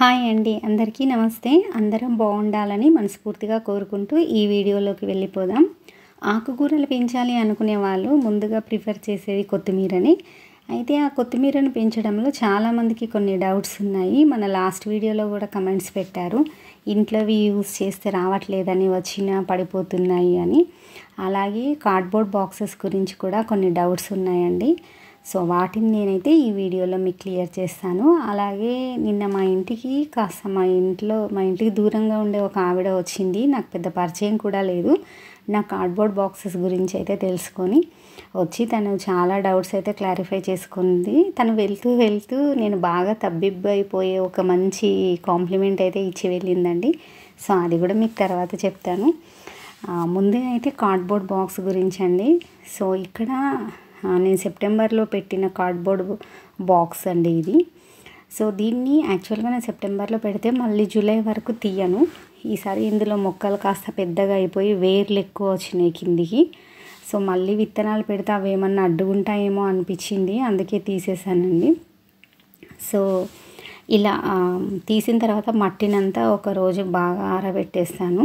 Hi అండి. అందరికీ నమస్తే. అందరం బాగుండాలని మనస్ఫూర్తిగా కోరుకుంటూ ఈ వీడియోలోకి వెళ్ళిపోదాం. ఆకుకూరలు పెంచాలి అనుకునే వాళ్ళు ముందుగా ప్రిఫర్ చేసేది కొత్తిమీరని. అయితే ఆ కొత్తిమీరను పెంచడంలో చాలామందికి కొన్ని డౌట్స్ ఉన్నాయి. మన లాస్ట్ వీడియోలో కూడా కమెంట్స్ పెట్టారు. ఇంట్లోవి యూస్ చేస్తే రావట్లేదని వచ్చినా పడిపోతున్నాయి అని. అలాగే కార్డ్బోర్డ్ బాక్సెస్ గురించి కూడా కొన్ని డౌట్స్ ఉన్నాయండి. సో వాటిని నేనైతే ఈ వీడియోలో మీకు క్లియర్ చేస్తాను. అలాగే నిన్న మా ఇంటికి కాస్త మా ఇంట్లో మా ఇంటికి దూరంగా ఉండే ఒక ఆవిడ వచ్చింది. నాకు పెద్ద పరిచయం కూడా లేదు. నా కార్డ్బోర్డ్ బాక్సెస్ గురించి అయితే తెలుసుకొని వచ్చి తను చాలా డౌట్స్ అయితే క్లారిఫై చేసుకుంది. తను వెళ్తూ వెళ్తూ నేను బాగా తబ్బిబ్బైపోయే ఒక మంచి కాంప్లిమెంట్ అయితే ఇచ్చి వెళ్ళిందండి. సో అది కూడా మీకు తర్వాత చెప్తాను. ముందే అయితే కార్డ్బోర్డ్ బాక్స్ గురించి అండి. సో ఇక్కడ నేను సెప్టెంబర్లో పెట్టిన కార్డ్బోర్డ్ బాక్స్ అండి ఇది. సో దీన్ని యాక్చువల్గా నేను సెప్టెంబర్లో పెడితే మళ్ళీ జూలై వరకు తీయను. ఈసారి ఇందులో మొక్కలు కాస్త పెద్దగా అయిపోయి వేర్లు ఎక్కువ వచ్చినాయి కిందికి. సో మళ్ళీ విత్తనాలు పెడితే అవి ఏమన్నా అడ్డుకుంటాయేమో అనిపించింది. అందుకే తీసేసానండి. సో ఇలా తీసిన తర్వాత మట్టినంతా ఒక రోజు బాగా ఆరబెట్టేస్తాను.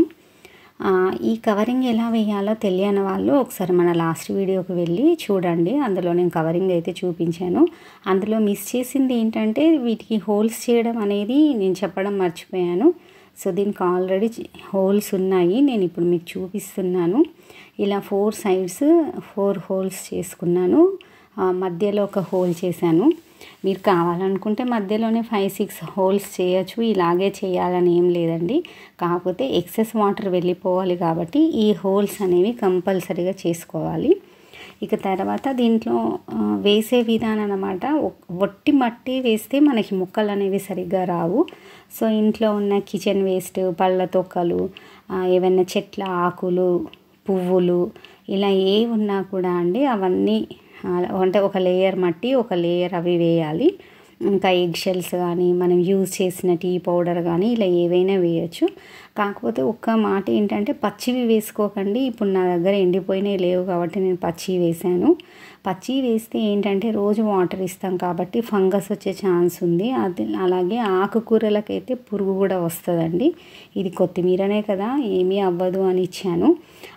ఈ కవరింగ్ ఎలా వేయాలో తెలియని వాళ్ళు ఒకసారి మన లాస్ట్ వీడియోకి వెళ్ళి చూడండి. అందులో నేను కవరింగ్ అయితే చూపించాను. అందులో మిస్ చేసింది ఏంటంటే వీటికి హోల్స్ చేయడం అనేది నేను చెప్పడం మర్చిపోయాను. సో దీనికి ఆల్రెడీ హోల్స్ ఉన్నాయి. నేను ఇప్పుడు మీకు చూపిస్తున్నాను. ఇలా ఫోర్ సైడ్స్ ఫోర్ హోల్స్ చేసుకున్నాను. మధ్యలో ఒక హోల్ చేశాను. మీరు కావాలనుకుంటే మధ్యలోనే ఫైవ్ సిక్స్ హోల్స్ చేయొచ్చు. ఇలాగే చేయాలని ఏం లేదండి. కాకపోతే ఎక్సెస్ వాటర్ వెళ్ళిపోవాలి కాబట్టి ఈ హోల్స్ అనేవి కంపల్సరీగా చేసుకోవాలి. ఇక తర్వాత దీంట్లో వేసే విధానం అనమాట ఒట్టి మట్టి వేస్తే మనకి ముక్కలు అనేవి సరిగ్గా రావు. సో ఇంట్లో ఉన్న కిచెన్ వేస్ట్ పళ్ళ తొక్కలు ఏవైనా చెట్ల ఆకులు పువ్వులు ఇలా ఏ ఉన్నా కూడా అండి అవన్నీ అంటే ఒక లేయర్ మట్టి ఒక లేయర్ అవి వేయాలి. ఇంకా ఎగ్ షెల్స్ కానీ మనం యూజ్ చేసిన టీ పౌడర్ కానీ ఇలా ఏవైనా వేయచ్చు. కాకపోతే ఒక్క మాట ఏంటంటే పచ్చివి వేసుకోకండి. ఇప్పుడు నా దగ్గర ఎండిపోయినవి లేవు కాబట్టి నేను పచ్చి వేసాను పచ్చి వేస్తే ఏంటంటే రోజు వాటర్ ఇస్తాం కాబట్టి ఫంగస్ వచ్చే ఛాన్స్ ఉంది. అది అలాగే ఆకుకూరలకైతే పురుగు కూడా వస్తుందండి. ఇది కొత్తిమీరనే కదా ఏమీ అవ్వదు అని ఇచ్చాను.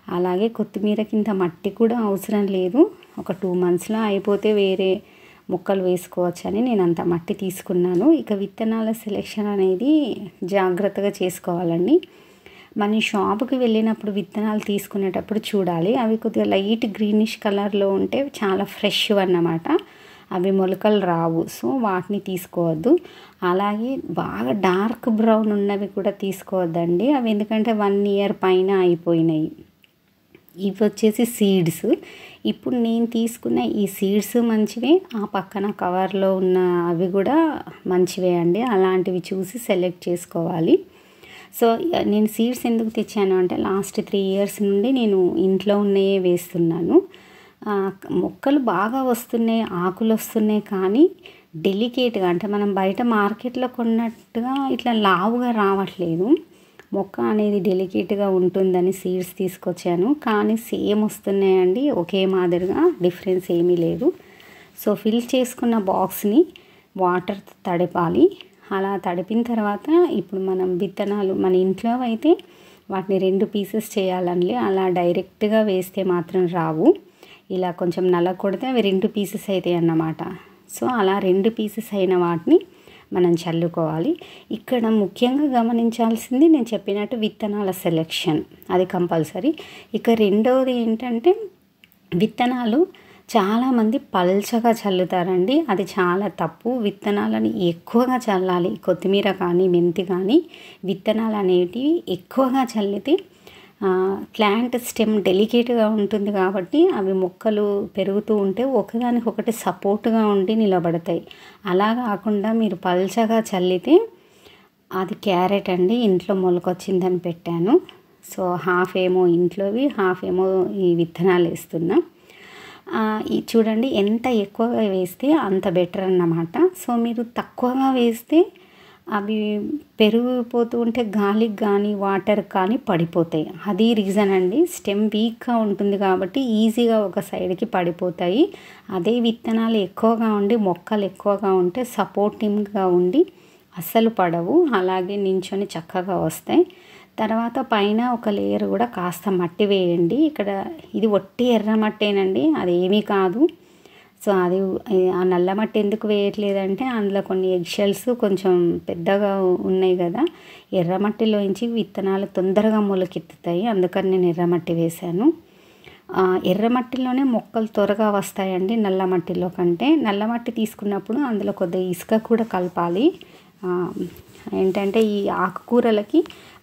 అలాగే కొత్తిమీరకి ఇంత మట్టి కూడా అవసరం లేదు. ఒక టూ మంత్స్లో అయిపోతే వేరే మొక్కలు వేసుకోవచ్చని నేను అంత మట్టి తీసుకున్నాను. ఇక విత్తనాల సెలెక్షన్ అనేది జాగ్రత్తగా చేసుకోవాలండి. మనం షాప్కి వెళ్ళినప్పుడు విత్తనాలు తీసుకునేటప్పుడు చూడాలి. అవి కొద్దిగా లైట్ గ్రీనిష్ కలర్లో ఉంటే చాలా ఫ్రెష్ అన్నమాట. అవి మొలకలు రావు సో వాటిని తీసుకోవద్దు. అలాగే బాగా డార్క్ బ్రౌన్ ఉన్నవి కూడా తీసుకోవద్దండి. అవి ఎందుకంటే వన్ ఇయర్ పైన అయిపోయినాయి. ఇవి వచ్చేసి సీడ్స్. ఇప్పుడు నేను తీసుకున్న ఈ సీడ్స్ మంచివే ఆ పక్కన కవర్లో ఉన్న అవి కూడా మంచివే అండి. అలాంటివి చూసి సెలెక్ట్ చేసుకోవాలి. సో నేను సీడ్స్ ఎందుకు తెచ్చాను అంటే లాస్ట్ త్రీ ఇయర్స్ నుండి నేను ఇంట్లో ఉన్నయే వేస్తున్నాను. మొక్కలు బాగా వస్తున్నాయి ఆకులు వస్తున్నాయి కానీ డెలికేట్గా అంటే మనం బయట మార్కెట్లో కొన్నట్టుగా ఇట్లా లావుగా రావట్లేదు. మొక్క అనేది డెలికేట్గా ఉంటుందని సీడ్స్ తీసుకొచ్చాను. కానీ సేమ్ వస్తున్నాయండి. ఒకే మాదిరిగా డిఫరెన్స్ ఏమీ లేదు. సో ఫిల్ చేసుకున్న బాక్స్ని వాటర్ తడపాలి. అలా తడిపిన తర్వాత ఇప్పుడు మనం విత్తనాలు మన ఇంట్లో అయితే వాటిని రెండు పీసెస్ చేయాలండి. అలా డైరెక్ట్గా వేస్తే మాత్రం రావు. ఇలా కొంచెం నల్ల కొడితే అవి రెండు పీసెస్ అవుతాయి అన్నమాట సో అలా రెండు పీసెస్ అయిన వాటిని మనం చల్లుకోవాలి. ఇక్కడ ముఖ్యంగా గమనించాల్సింది నేను చెప్పినట్టు విత్తనాల సెలెక్షన్ అది కంపల్సరీ. ఇక రెండవది ఏంటంటే విత్తనాలు చాలామంది పల్చగా చల్లుతారండి. అది చాలా తప్పు. విత్తనాలను ఎక్కువగా చల్లాలి. కొత్తిమీర కానీ మెంతి కానీ విత్తనాలు అనేటివి ఎక్కువగా చల్లితే ప్లాంట్ స్టెమ్ డెలికేట్గా ఉంటుంది కాబట్టి అవి మొక్కలు పెరుగుతూ ఉంటే ఒకదానికొకటి సపోర్ట్గా ఉండి నిలబడతాయి. అలా కాకుండా మీరు పల్చగా చల్లితే అది క్యారెట్ అండి ఇంట్లో మొలకొచ్చిందని పెట్టాను. సో హాఫ్ ఏమో ఇంట్లోవి హాఫ్ ఏమో ఈ విత్తనాలు వేస్తున్నా. చూడండి ఎంత ఎక్కువగా వేస్తే అంత బెటర్ అన్నమాట. సో మీరు తక్కువగా వేస్తే అవి పెరిగిపోతూ ఉంటే గాలికి కానీ వాటర్ కానీ పడిపోతాయి. అది రీజన్ అండి. స్టెమ్ వీక్గా ఉంటుంది కాబట్టి ఈజీగా ఒక సైడ్కి పడిపోతాయి. అదే విత్తనాలు ఎక్కువగా ఉండి మొక్కలు ఎక్కువగా ఉంటే సపోర్టింగ్గా ఉండి అస్సలు పడవు. అలాగే నించొని చక్కగా వస్తాయి. తర్వాత పైన ఒక లేయర్ కూడా కాస్త మట్టి వేయండి. ఇక్కడ ఇది ఒట్టి ఎర్ర మట్టేనండి. అది ఏమీ కాదు. సో అది ఆ నల్ల మట్టి ఎందుకు వేయట్లేదంటే అందులో కొన్ని ఎగ్షెల్స్ కొంచెం పెద్దగా ఉన్నాయి కదా. ఎర్రమట్టిలోంచి విత్తనాలు తొందరగా మొలకెత్తుతాయి. అందుకని నేను ఎర్రమట్టి వేశాను. ఎర్రమట్టిలోనే మొక్కలు త్వరగా వస్తాయండి నల్ల మట్టిలో కంటే. నల్ల మట్టి తీసుకున్నప్పుడు అందులో కొద్దిగా ఇసుక కూడా కలపాలి. ఏంటంటే ఈ ఆకుకూరలకి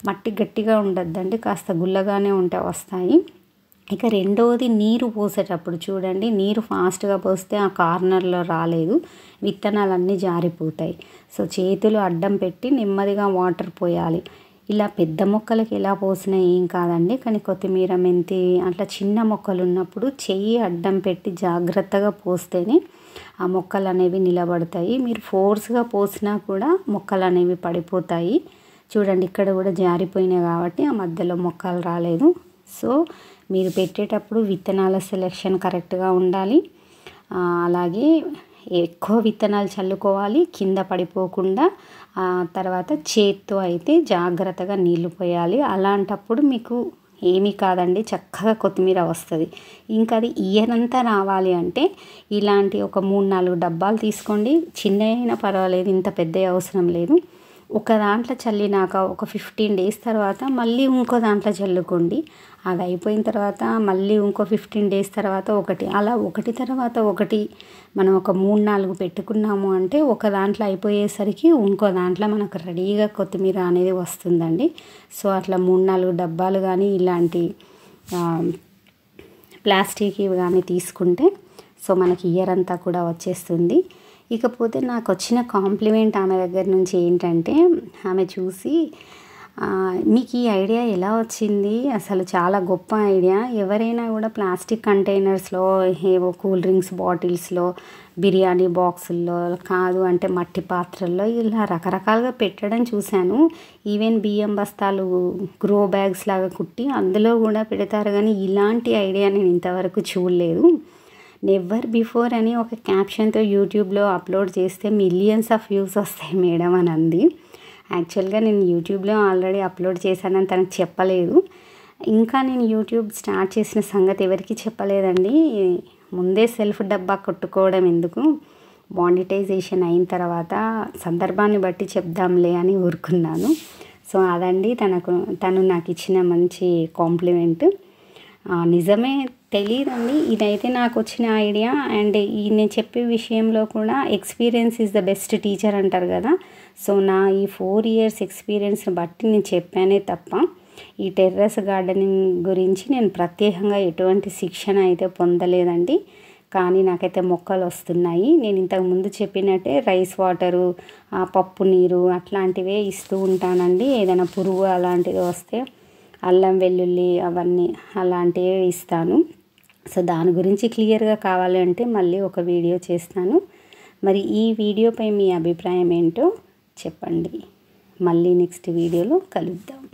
మట్టి గట్టిగా ఉండద్దండి కాస్త గుల్లగానే ఉంటే వస్తాయి. ఇక రెండవది నీరు పోసేటప్పుడు చూడండి నీరు ఫాస్ట్గా పోస్తే ఆ కార్నర్లో రాలేదు. విత్తనాలన్నీ జారిపోతాయి. సో చేతులు అడ్డం పెట్టి నెమ్మదిగా వాటర్ పోయాలి. ఇలా పెద్ద మొక్కలకి ఎలా పోసినా ఏం కాదండి. కానీ కొత్తిమీర మెంతి అట్లా చిన్న మొక్కలు ఉన్నప్పుడు చెయ్యి అడ్డం పెట్టి జాగ్రత్తగా పోస్తేనే ఆ మొక్కలు అనేవి నిలబడతాయి. మీరు ఫోర్స్గా పోసినా కూడా మొక్కలు అనేవి పడిపోతాయి. చూడండి ఇక్కడ కూడా జారిపోయినాయి కాబట్టి ఆ మధ్యలో మొక్కలు రాలేదు. సో మీరు పెట్టేటప్పుడు విత్తనాల సెలెక్షన్ కరెక్ట్గా ఉండాలి. అలాగే ఎక్కువ విత్తనాలు చల్లుకోవాలి కింద పడిపోకుండా తర్వాత చేత్తో అయితే జాగ్రత్తగా నీళ్ళు పోయాలి. అలాంటప్పుడు మీకు ఏమీ కాదండి చక్కగా కొత్తిమీర వస్తుంది. ఇంకా అది ఇయర్ రావాలి అంటే ఇలాంటి ఒక మూడు నాలుగు డబ్బాలు తీసుకోండి. చిన్న అయినా పర్వాలేదు ఇంత పెద్ద అవసరం లేదు. ఒక దాంట్లో చల్లినాక ఒక ఫిఫ్టీన్ డేస్ తర్వాత మళ్ళీ ఇంకో దాంట్లో చల్లుకోండి. అది అయిపోయిన తర్వాత మళ్ళీ ఇంకో ఫిఫ్టీన్ డేస్ తర్వాత ఒకటి. అలా ఒకటి తర్వాత ఒకటి మనం ఒక మూడు నాలుగు పెట్టుకున్నాము అంటే ఒక దాంట్లో అయిపోయేసరికి ఇంకో దాంట్లో మనకు రెడీగా కొత్తిమీర అనేది వస్తుందండి. సో అట్లా మూడు నాలుగు డబ్బాలు కానీ ఇలాంటి ప్లాస్టిక్ ఇవి కానీ తీసుకుంటే సో మనకి ఇయర్ అంతా కూడా వచ్చేస్తుంది. ఇకపోతే నాకు వచ్చిన కాంప్లిమెంట్ ఆమె దగ్గర నుంచి ఏంటంటే ఆమె చూసి మీకు ఈ ఐడియా ఎలా వచ్చింది? అసలు చాలా గొప్ప ఐడియా. ఎవరైనా కూడా ప్లాస్టిక్ కంటైనర్స్లో ఏవో కూల్ డ్రింక్స్ బాటిల్స్లో బిర్యానీ బాక్సుల్లో కాదు అంటే మట్టి పాత్రల్లో ఇలా రకరకాలుగా పెట్టడం చూశాను. ఈవెన్ బియ్యం బస్తాలు గ్రో బ్యాగ్స్ లాగా కుట్టి అందులో కూడా పెడతారు. కానీ ఇలాంటి ఐడియా నేను ఇంతవరకు చూడలేదు. నెవర్ బిఫోర్ అని ఒక క్యాప్షన్తో యూట్యూబ్లో అప్లోడ్ చేస్తే మిలియన్స్ ఆఫ్ వ్యూస్ వస్తాయి మేడం అని అంది. యాక్చువల్గా నేను యూట్యూబ్లో ఆల్రెడీ అప్లోడ్ చేశానని తనకు చెప్పలేదు. ఇంకా నేను యూట్యూబ్ స్టార్ట్ చేసిన సంగతి ఎవరికి చెప్పలేదండి. ముందే సెల్ఫ్ డబ్బా కొట్టుకోవడం ఎందుకు? మానిటైజేషన్ అయిన తర్వాత సందర్భాన్ని బట్టి చెప్దాంలే అని ఊరుకున్నాను. సో అదండి తనకు తను నాకు ఇచ్చిన మంచి కాంప్లిమెంట్ నిజమే తెలియదండి ఇదైతే నాకు వచ్చిన ఐడియా. అండ్ ఈ నేను చెప్పే విషయంలో కూడా experience is the best teacher అంటారు కదా. సో నా ఈ ఫోర్ ఇయర్స్ ఎక్స్పీరియన్స్ని బట్టి నేను చెప్పానే తప్ప ఈ టెర్రస్ గార్డెనింగ్ గురించి నేను ప్రత్యేకంగా ఎటువంటి శిక్షణ అయితే పొందలేదండి. కానీ నాకైతే మొక్కలు వస్తున్నాయి. నేను ఇంతకు ముందు చెప్పినట్టే రైస్ వాటరు పప్పు నీరు అట్లాంటివే ఇస్తూ ఉంటానండి. ఏదైనా పురుగు అలాంటివి వస్తే అల్లం వెల్లుల్లి అవన్నీ అలాంటివి ఇస్తాను. సో దాని గురించి క్లియర్గా కావాలి అంటే మళ్ళీ ఒక వీడియో చేస్తాను. మరి ఈ వీడియోపై మీ అభిప్రాయం ఏంటో చెప్పండి. మళ్ళీ నెక్స్ట్ వీడియోలో కలుద్దాం.